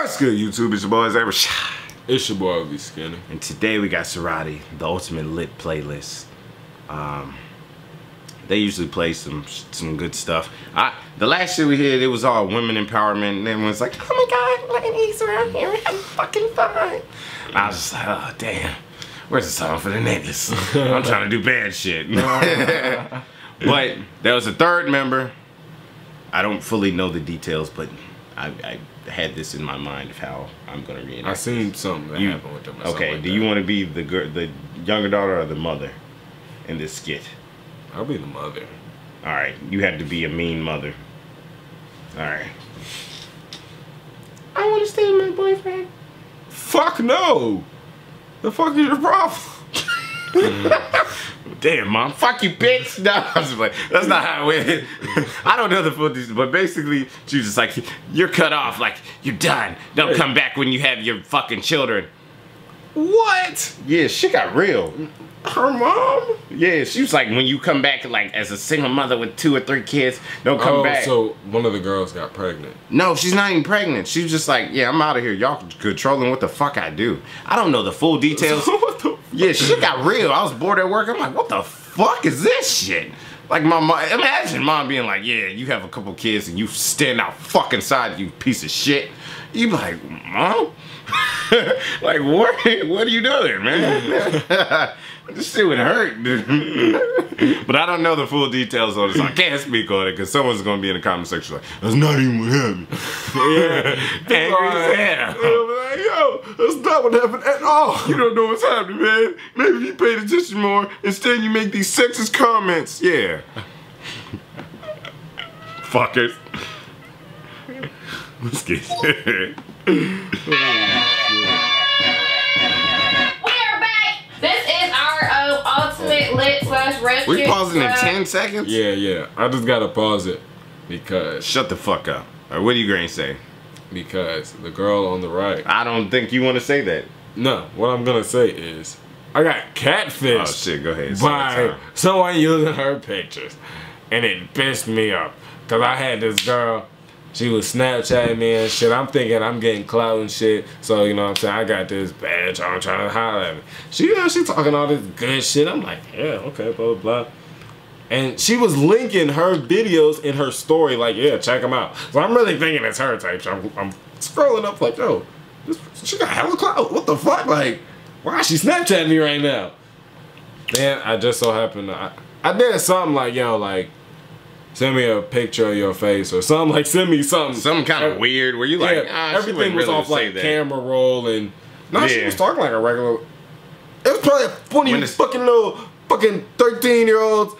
What's good, YouTube? It's your boys, Ever It's your boy, be Skinny. And today we got Ceraadi, the ultimate lit playlist. Um, they usually play some some good stuff. I the last shit we heard, it was all women empowerment, and everyone's like, "Oh my God, ladies around here having fucking fun." And I was just like, "Oh damn, where's the song for the niggas? I'm trying to do bad shit." but there was a third member. I don't fully know the details, but I, I had this in my mind of how I'm gonna reenact. I seen something that You- happened with them. or Okay, like do that. you want to be the girl, the younger daughter or the mother in this skit? I'll be the mother. All right, you had to be a mean mother. All right. I want to stay with my boyfriend. Fuck no! The fuck is your problem? Damn, mom, fuck you, bitch. No, I was just like, that's not how it went. I don't know the full details, but basically, she was just like, you're cut off, like, you're done. Don't come back when you have your fucking children. What? Yeah, shit got real. Her mom? Yeah, she was like, when you come back, like, as a single mother with two or three kids, don't come oh, back. so one of the girls got pregnant. No, she's not even pregnant. She's just like, yeah, I'm out of here. Y'all controlling what the fuck I do. I don't know the full details. what the? Yeah, shit got real. I was bored at work. I'm like, what the fuck is this shit? Like my mom, imagine mom being like, yeah, you have a couple kids and you stand out fucking side, you piece of shit. You be like, mom? like, what, what are you doing, man? this shit would hurt, dude. but I don't know the full details on it, so I can't speak on it because someone's gonna be in the comment section like, that's not even what happened. Yeah. Angry as hell. Like, yo, that's not what happened at all. You don't know what's happening, man. Maybe if you paid attention more, instead you make these sexist comments. Yeah. Fuckers. Let's get We ultimate lit slash rescue. We pausing in uh, 10 seconds? Yeah, yeah. I just gotta pause it because Shut the fuck up. All right, what do you going to say? because the girl on the right. I don't think you want to say that. No, what I'm gonna say is I got catfish. Oh shit, go ahead. Say by it, someone using her pictures. And it pissed me off. Cause I had this girl, she was Snapchatting me and shit. I'm thinking I'm getting clout and shit. So, you know what I'm saying? I got this badge on trying to holler at me. She, you know, she talking all this good shit. I'm like, yeah, okay, blah, blah, blah. And she was linking her videos in her story, like, yeah, check them out. So I'm really thinking it's her type. I'm, I'm scrolling up like, yo, this, she got hella clout. What the fuck? Like, why is she Snapchatting me right now? Then I just so happened I, I did something like, yo, like, send me a picture of your face or something, like, send me something. Something kind of weird where you like, yeah, ah, everything was really off like that. camera roll and no, she was talking like a regular. It was probably a funny fucking little fucking thirteen year olds.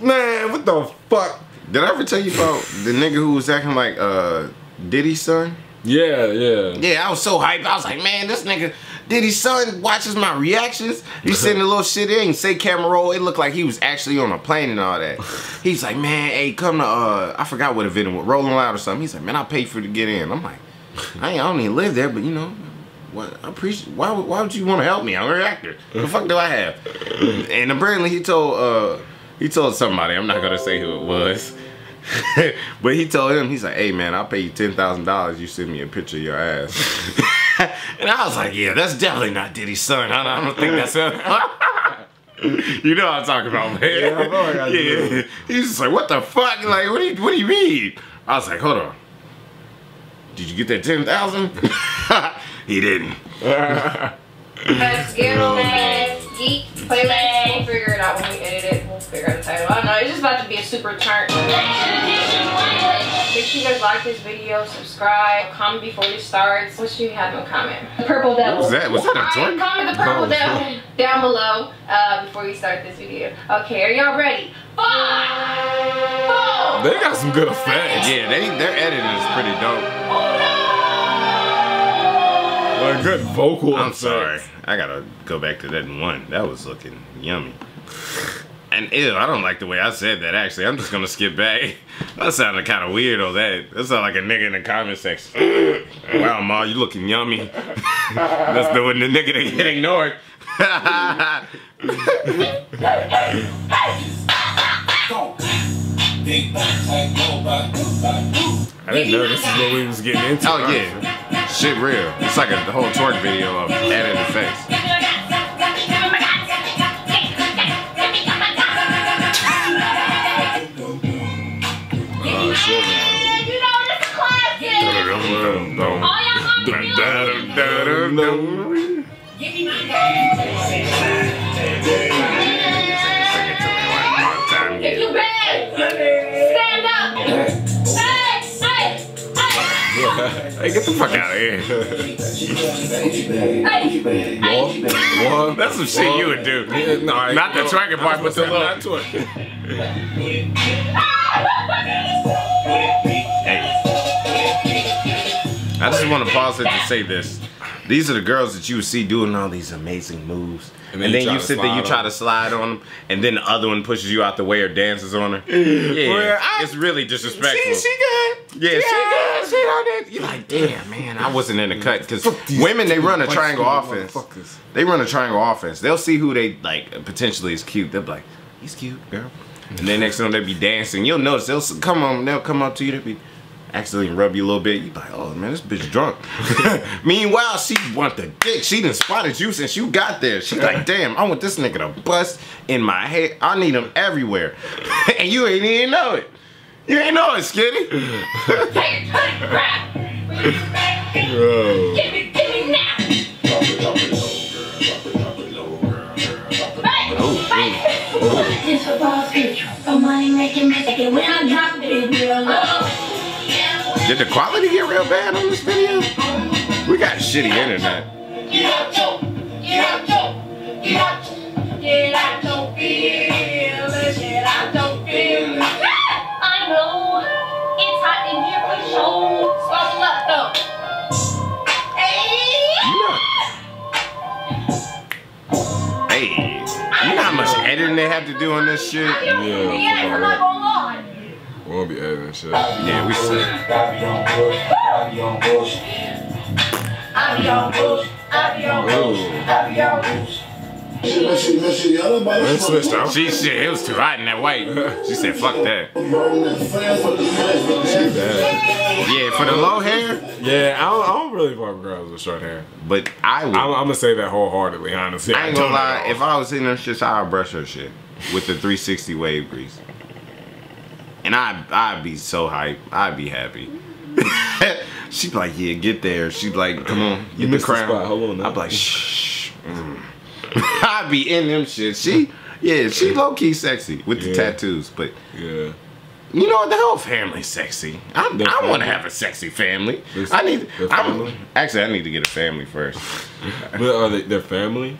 Man, what the fuck? Did I ever tell you about the nigga who was acting like uh Diddy's son? Yeah, yeah. Yeah, I was so hyped. I was like, man, this nigga Diddy's son watches my reactions. He sending a little shit in, say camera roll. It looked like he was actually on a plane and all that. He's like, man, hey, come to uh, I forgot what event it was, Rolling Loud or something. He's like, man, I'll pay for to get in. I'm like, I, ain't, I don't even live there, but you know. What I appreciate. Why? would- Why would you want to help me? I'm a reactor. What the fuck do I have? And apparently he told uh he told somebody. I'm not gonna say who it was. but he told him, he's like, hey man, I'll pay you ten thousand dollars. You send me a picture of your ass. And I was like, yeah, that's definitely not Diddy's son. I don't, I don't think that's him. you know what I'm talking about, man. Yeah, I know I yeah. He's just like, what the fuck? Like, what do you what do you mean? I was like, hold on. Did you get that ten thousand? he didn't. Let's get on that geek playlist. We'll figure it out when we edit it. We'll figure out the title. I don't know. It's just about to be a super turn. Make sure you guys like this video, subscribe, comment before we start. What should you have no comment? The purple devil. was that? Was that a Alright, Jordan? Comment the purple No. devil down below uh, before we start this video. Okay, are y'all ready? Five, four, They got some good effects. Yeah, they their editing is pretty dope. Like good vocal I'm effects. sorry. I gotta go back to that one. That was looking yummy. And ew, I don't like the way I said that actually. I'm just gonna skip back. That sounded kinda weird on that. That sounded like a nigga in the comment section. wow, Ma, you looking yummy. That's the one the nigga that get ignored. I didn't know this is what we was getting into. oh yeah. Shit real. It's like a whole twerk video of edited face. All y'all gonna If you bad, stand up. Hey, hey, hey. Hey, get the fuck out of here. Hey, hey. One, That's some shit you would do. Yeah, no, Not the no, twerking part, but the not little. twerking. I just want to pause it to say this. These are the girls that you see doing all these amazing moves. And And then, then you you, sit there, you try on to slide on them, and then the other one pushes you out the way or dances on her. Yeah, I- it's really disrespectful. She's she good. Yeah, she good. She on it. You're like, damn, man, I wasn't in the cut because women they run a triangle offense. They run a triangle offense. They'll see who they like potentially is cute. They'll be like, he's cute, girl. And then next thing they'll be dancing. You'll notice they'll come on. They'll come up to you. They'll be accidentally rub you a little bit. You be like, oh man, this bitch drunk. Meanwhile, she want the dick. She done spotted you since you got there. She's like, damn, I want this nigga to bust in my head. I need him everywhere, and you ain't even know it. You ain't know it, Skinny. Take it to the ground. Bro. Give me, give me now. Hey, hey. This for boss. For money making music. And when I drop it, it's real low. Did the quality get real bad on this video? We got shitty internet. Get out your feelings, get out your feelings. I know it's hot in here for sure. Swallow up though. You. Hey, Hey, you know how much editing they have to do on this shit? I don't Yeah, We won't be editing shit. Yeah, we sick. I be on bush, I be on bush, I be on bush. Let's switch out. She shit, it was too hot in that white. She said, fuck that. Yeah, for the low hair, Yeah, I don't, I don't really fuck with girls with short hair. but I would. I'm, I'm gonna say that wholeheartedly, honestly. I ain't gonna lie, if I was in them shits, I'd brush her shit with the 360 wave grease. And I'd, I'd be so hype. I'd be happy. She'd be like, yeah, get there. She'd be like, come on, You get the missed the spot. Hold on now. I'd be like, shh. Mm. I'd be in them shit. She, yeah, she low key sexy with the Yeah. tattoos, but yeah. you know what? The whole family's sexy. I, I want to have a sexy family. Their- I need. their I'm, family? actually, I need to get a family first. But are they their family?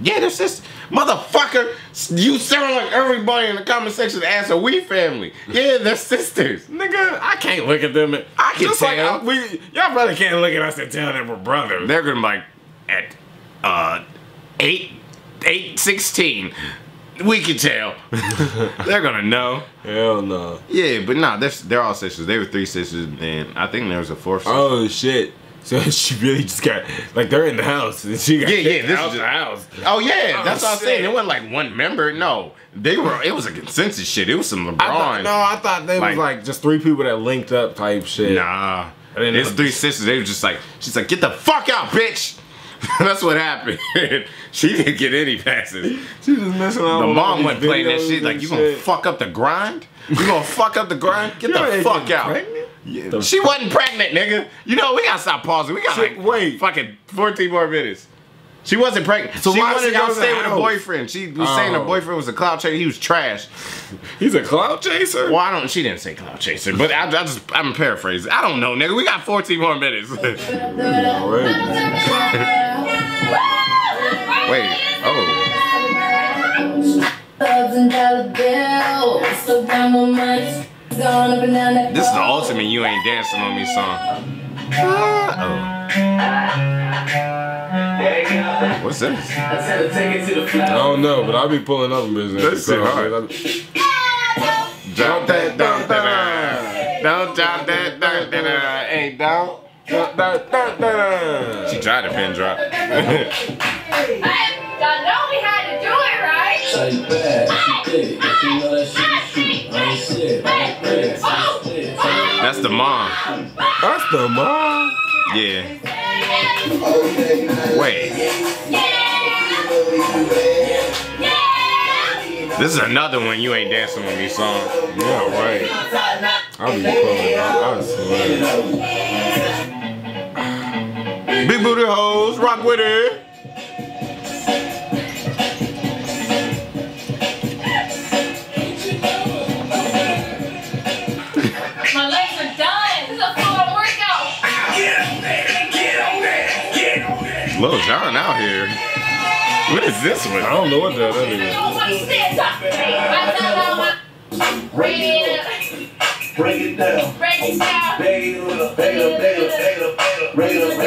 Yeah, there's this motherfucker. You sound like everybody in the comment section asks, a we family?" Yeah, they're sisters. Nigga, I can't look at them. I can just tell. Like, we, y'all probably can't look at us and tell that we're brothers. They're gonna be like at uh eight eight sixteen. We can tell. they're gonna know. Hell no. Yeah, but nah, they're they're all sisters. They were three sisters, and I think there was a fourth. Sister. Oh shit. So she really just got like they're in the house and she got Yeah, yeah, this out is the house. Oh yeah, oh, that's Oh, what I'm saying. shit. It wasn't like one member. No, they were. It was a consensus shit. It was some LeBron. I thought, no, I thought they Like- was like just three people that linked up type shit. Nah. It's three sisters. They were just like, she's like, get the fuck out, bitch. That's what happened. she didn't get any passes. She just messing around. The mom went playing that shit like, you gonna fuck up the grind? You gonna fuck up the grind? Get the fuck out. pregnant? Yeah. She wasn't pregnant, nigga. You know, we gotta stop pausing. We got Shit, like, wait. fucking 14 more minutes. She wasn't pregnant. So she why wanted she to go go to stay with a boyfriend. She was saying her Oh. boyfriend was a cloud chaser. He was trash. He's a cloud chaser. Well, I don't. She didn't say cloud chaser, but I, I just I'm paraphrasing. I don't know, nigga. We got 14 more minutes. Wait. Oh. Thugs and dollar bills. So down my money. Going up and down that This is the ultimate "You Ain't Dancing on Me" song. Uh-oh. What's this? I don't know, but I'll be pulling up in business. That's it, hard. Jump that, dump that, don't jump that, dump that, ain't down. She tried to pin drop. Hey, y'all know we had to do it, right? Say bad, she did it. If you know that shit That's the mom. That's the mom. Yeah. Wait. This is another one you ain't dancing with me song. Yeah, right. I'll be pulling up. I swear. Big booty hoes, rock with it. Lil Jon out here. What is this one? I don't know what that is. Nobody stands up. I tell all my break it Break it down. break it down.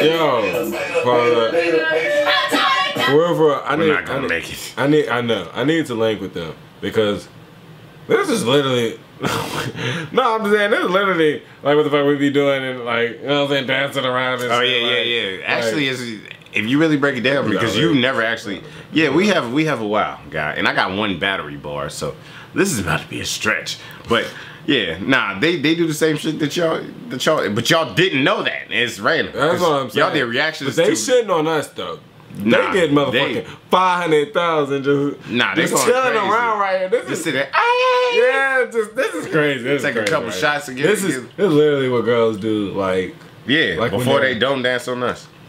Yo, Paula, I'm tired. for real, for real, I We're need, not I gonna need, make it. I need, I know, I need to link with them because this is literally. no, I'm just saying this is literally like what the fuck we be doing and like you know what I'm saying dancing around. And Oh yeah, like- yeah, yeah. Actually, like, is if you really break it down, because No, you really. never actually. Yeah, we have we have a while, guy, and I got one battery bar, so this is about to be a stretch. But yeah, nah, they they do the same shit that y'all that y'all, but y'all didn't know that. It's random. that's what I'm saying. Y'all did reactions. but they to, shitting on us though. Nah, they get motherfucking five hundred thousand just Nah, they just chilling crazy. around right here. This Just is sit there. "Ah, yeah, just this is crazy. This is Take a couple right shots and This is this is literally what girls do. Like Yeah, Like before they don't dance on us.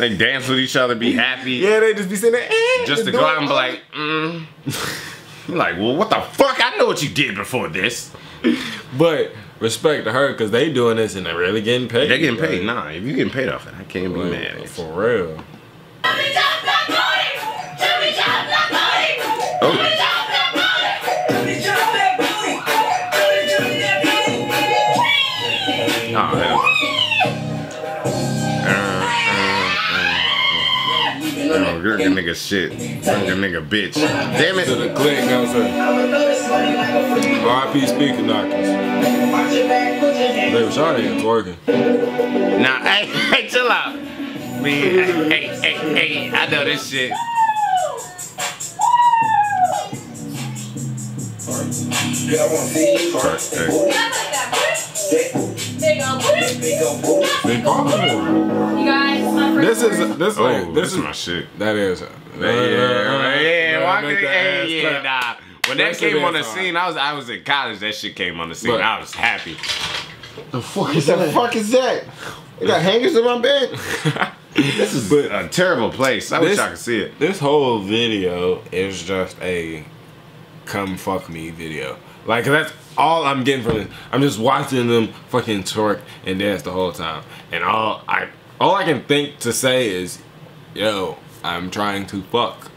they dance with each other, be happy. yeah, they just be sitting there eh, Just to go out and be like, mm. I'm like, well, what the fuck? I know what you did before this. But respect to her because they doing this and they're really getting paid. They're getting paid. Like, Nah, if you getting paid off it, I can't be like, mad at you. For real. Jimmy John's hell. Oh, a nigga shit. You're a nigga bitch. Damn To it. the click, no sir. R.I.P. Speaker Knockerz. Baby, Sean ain't twerking. Nah, hey, hey, chill out. Man, hey, hey, hey, hey, I know this shit. Hey, That's like that. Big old booty. Big ball. You guys, my This is this Oh, like this this is is my shit. that is. Yeah, yeah, walk Make it- the ass yeah, nah. When that came on the scene, I was I was in college. That shit came on the scene. I was happy. The fuck What the fuck is that? You got hangers in my bed? this is a terrible place. I wish I could see it. This whole video is just a come fuck me video. Like that's all I'm getting from it. I'm just watching them fucking twerk and dance the whole time. And all I all I can think to say is, yo, I'm trying to fuck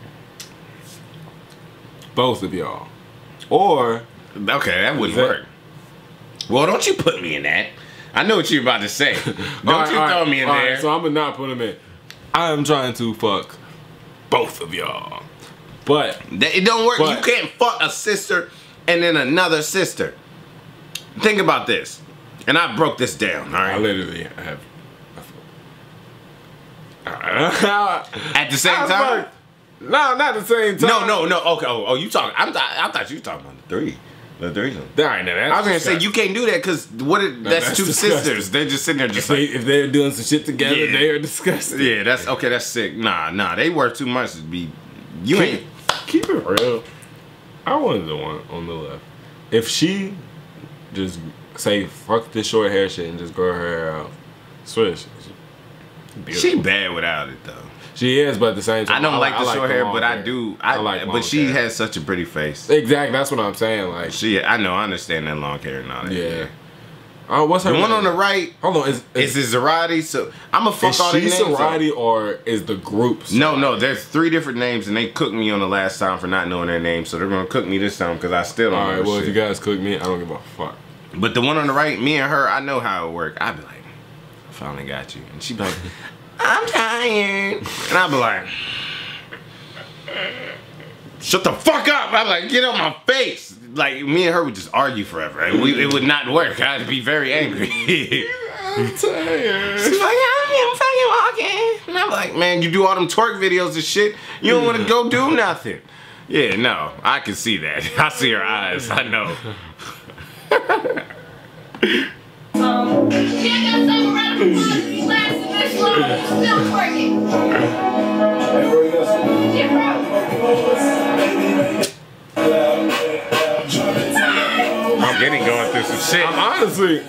both of y'all. Or Okay, that wouldn't That- work. Well, don't you put me in that. I know what you're about to say. Don't Alright, you throw me in there. so I'm gonna not put him in. I am trying to fuck both of y'all. But That- It don't work. But- you can't fuck a sister and then another sister. Think about this. And I broke this down, all I literally have. At the same time? No, not the same time. No, no, no. Okay. Oh, oh you talking? I'm th- I thought you were talking about the three. The threesome. All right, now that's I was gonna say you can't do that because what? It, that's, that's two disgusting. sisters. They're just sitting there, If, just they, like, if they're doing some shit together, Yeah. they are disgusting. yeah. That's okay. That's sick. Nah, nah. They worth too much to be. You Keep, ain't. keep it real. I wanted the one on the left. If she just say fuck this short hair shit and just grow her hair out, swish. She bad without it though. She is, but at the same time, I don't like I the short hair, long but I do. I, like long but she hair. has such a pretty face. Exactly, that's what I'm saying. Like, She, I know, I understand that long hair and all that. yeah. Oh, what's her The one on the right Hold on, is, is is, it Zarati? So I'm gonna fuck is all these names. up. Sorority or is the group? No, no. There's three different names, and they cooked me on the last time for not knowing their name, So they're gonna cook me this time because I still don't All know. right, well, shit. if you guys cook me, I don't give a fuck. But the one on the right, me and her, I know how it work. I'd be like, I finally got you. And she'd be like, I'm tired. And I'd be like, shut the fuck up. I'm like, get on my face. Like, me and her would just argue forever. And we, it would not work. I'd be very angry. I'm tired. She's like, I'm fucking walking. And I'm like, man, you do all them twerk videos and shit. You don't want to go do nothing. Yeah, no, I can see that. I see her eyes. I know. Um, she ain't got something right up her butt. this long, still twerking. Hey, bro, you got some- Shit, bro. I'm going through some shit. I'm honestly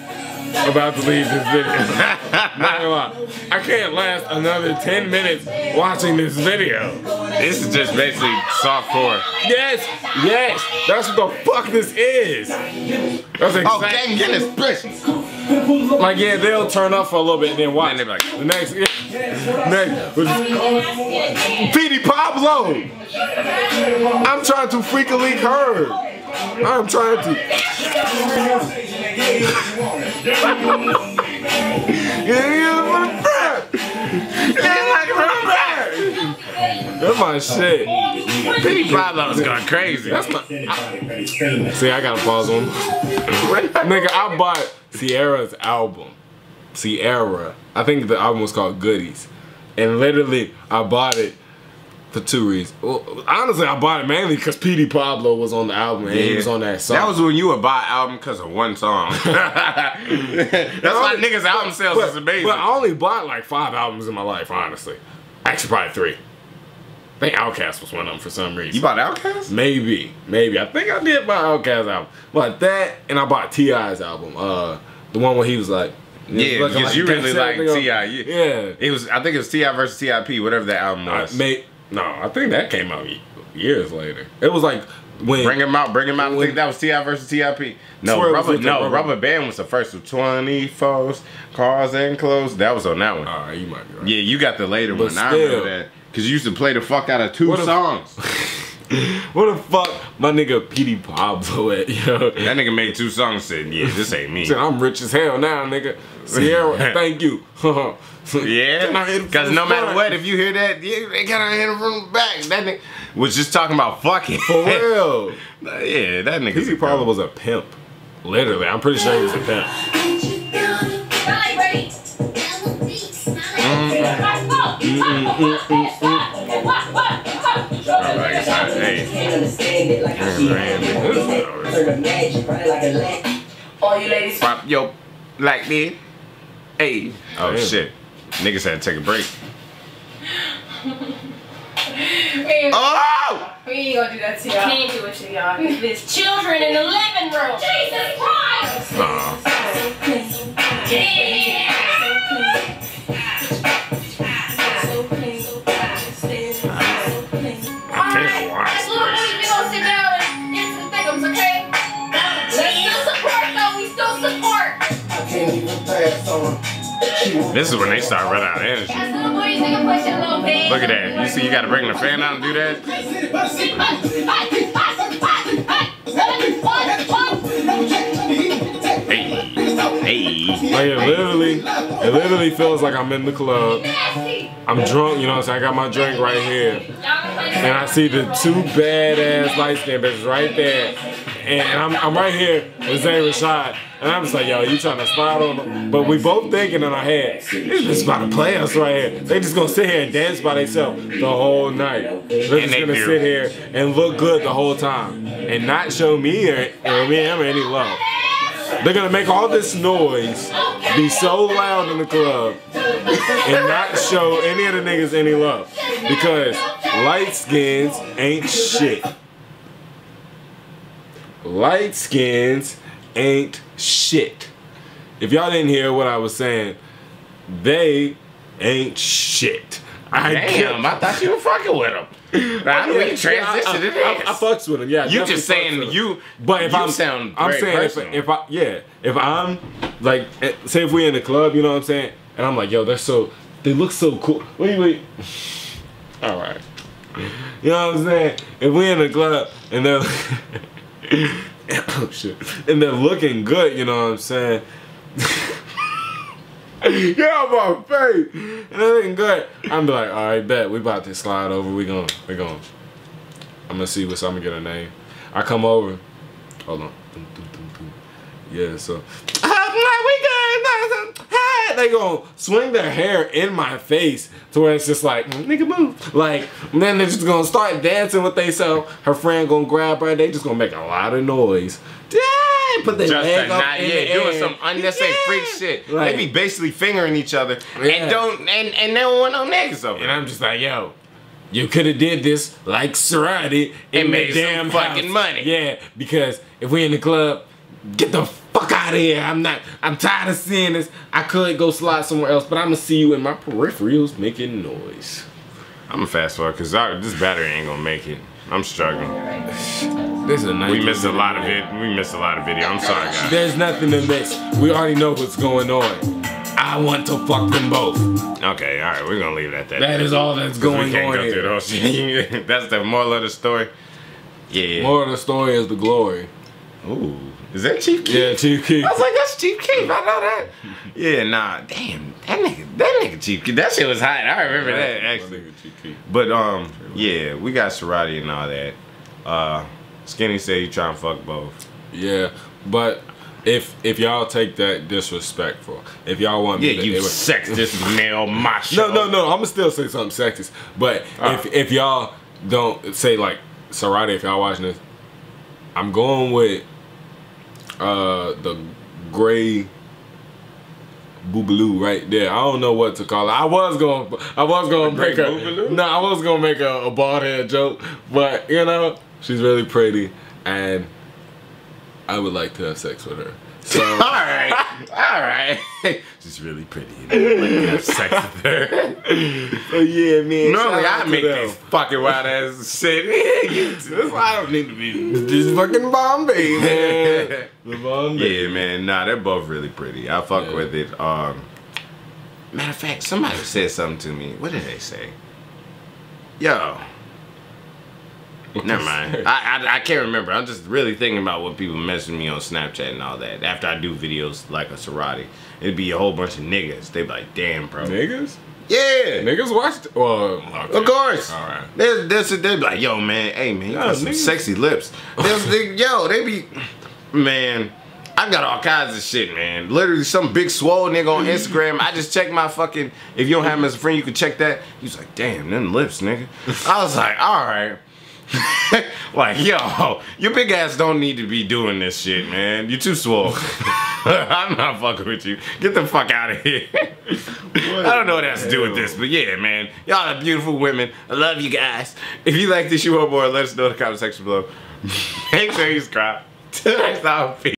about to leave this video. Not gonna lie. I can't last another 10 minutes watching this video. This is just basically softcore. Yes, yes, that's what the fuck this is. That's Oh, exactly. get this bitch. Like, yeah, they'll turn up for a little bit and then watch. And like- the next, next, was Petey Pablo. I'm trying to freakily curve. I'm trying to. That's my shit. Petey Pablo's going crazy. That's my. See, I gotta pause on. Nigga, I bought Ciara's album. Ciara. I think the album was called Goodies. And literally, I bought it for two reasons. Well, honestly, I bought it mainly because Petey Pablo was on the album and he was on that song. That was when you would buy album because of one song. That's why niggas' album sales but, is amazing. But I only bought like five albums in my life, honestly. Actually, probably three. I think Outkast was one of them for some reason. you bought Outkast? Maybe, maybe. I think I did buy Outkast album, but that and I bought T.I.'s album. Uh, the one where he was like, Yeah, because you really like. T.I. Yeah, It was. I think it was T.I. versus Tip, whatever that album I was. may, no, I think that came out years later. It was like when Bring him out, bring him out. I think that was T.I. versus Tip. No, rubber, no, Rubber- rubber band was the first with twenty foes, cars and clothes. That was on that one. All right, you might be right. Yeah, you got the later But one. I still. remember that because you used to play the fuck out of two songs. What the fuck, my nigga Petey Pablo at yo? that nigga made two songs. Said, "Yeah, this ain't me." Said, I'm rich as hell now, nigga. Ciara, thank you. Yeah, Can I because no the matter front? what, if you hear that, yeah, they gotta hit him from the back. That nigga was just talking about fucking. For real. yeah, that nigga. Petey Pablo was a pimp. Literally, I'm pretty sure he was a pimp. Belly ready. Hey, Can't understand it pop yo like this. Hey. Oh Damn. shit, niggas had to take a break. We Oh! we ain't gonna do that to y'all. Can't do it to y'all. There's children in the living room. Jesus Christ! Aw. can't This is when they start running out of energy. Look at that. You see, you gotta bring the fan out and do that. Hey, hey. Like it literally, it literally feels like I'm in the club. I'm drunk, you know what I'm saying? I got my drink right here. And I see the two badass light skinned bitches right there. And I'm, I'm right here with Zay Rashad. And I'm just like, yo, you trying to spot on them? But we both thinking in our head, they're just about to play us right here. They just gonna sit here and dance by themselves the whole night. They're just they gonna do. sit here and look good the whole time. And not show me or, or me him any love. They're gonna make all this noise, be so loud in the club, and not show any of the niggas any love. Because light skins ain't shit. Light skins ain't shit. If y'all didn't hear what I was saying, they ain't shit. I Damn, I thought you were fucking with him. How do we transition to I, I, I, fucks with him. Yeah, You just saying you, But if you I'm sound I'm saying if, if I yeah, if I'm like eh, say if we in the club, you know what I'm saying, and I'm like, yo, they're so they look so cool. Wait, wait. All right. You know what I'm saying? If we in the club and they're oh shit, and they're looking good, you know what I'm saying? Out my face. And they're looking good. I'm like, all right, bet we about to slide over. We going, we going. I'm gonna see what's. I'm gonna get a name. I come over. Hold on. Yeah, so I'm like, we good. Hey, they gonna swing their hair in my face to where it's just like, mm, nigga move. Like, and then they're just gonna start dancing with they themselves. Her friend gonna grab her. They just gonna make a lot of noise. Yeah, put their Just leg up not, in yeah, doing air. some unnecessary Yeah. freak shit. Right. They be basically fingering each other Yeah. and don't and and they don't want no niggas over. And. I'm just like, yo, you could have did this like Ceraadi and made damn fucking house. money. Yeah, because if we in the club, get the fuck out of here. I'm not. I'm tired of seeing this. I could go slide somewhere else, but I'm gonna see you in my peripherals making noise. I'm gonna fast forward because this battery ain't gonna make it. I'm struggling. This is a nice. We missed a lot of it. We missed a lot of video. I'm sorry, guys. There's nothing to miss. We already know what's going on. I want to fuck them both. Okay, all right, we're gonna leave it at that. That is all that's going we can't on go through the whole shit. That's the moral of the story. Yeah. More of the story is the glory. Ooh, is that Chief Keef? Yeah, Chief Keef. I was like, that's Chief Keef. I know that. Yeah, nah. Damn, that nigga, that nigga Chief Keef. That shit was hot. I remember that actually. But um, yeah, we got Ceraadi and all that. Uh, Skinny said he trying to fuck both. Yeah, but if if y'all take that disrespectful, if y'all want me Yeah, to, you it was- sexist male macho. No, no, no. I'm gonna still say something sexist. But if if y'all don't say like Ceraadi, if y'all watching this, I'm going with uh the gray boobaloo right there. I don't know what to call it. I was gonna I was gonna gray make a no, I was gonna make a, a bald head joke, but you know she's really pretty and I would like to have sex with her. So All right, all right. She's really pretty. You know, like, you have sex with her. so yeah, man. Normally, I make them. this fucking wild ass shit. That's why I don't need to be. Just fucking Bombay, man. the Bombay. Yeah, man. Nah, they're both really pretty. I fuck Yeah. with it. Um, matter of fact, somebody said something to me. What did they say? Yo. Never mind. I, I I can't remember. I'm just really thinking about what people message me on Snapchat and all that. After I do videos like a Ceraadi, it'd be a whole bunch of niggas. They'd be like, "Damn, bro." Niggas? Yeah. Niggas watched Well, okay. Of course. All right. There's, They'd be like, yo, man, hey, man, you got some niggas- sexy lips. They, yo, they be, man, I got all kinds of shit, man. Literally, some big swole nigga on Instagram. I just checked my fucking, if you don't have him as a friend, you can check that. He was like, damn, them lips, nigga. I was like, all right. like, yo, your big ass don't need to be doing this shit, man. You're too swole. I'm not fucking with you. Get the fuck out of here. I don't know what that has to do with this, but yeah, man. Y'all are beautiful women. I love you guys. If you like this, you want more, let us know in the comment section below. Make sure you subscribe. Till next time, peace.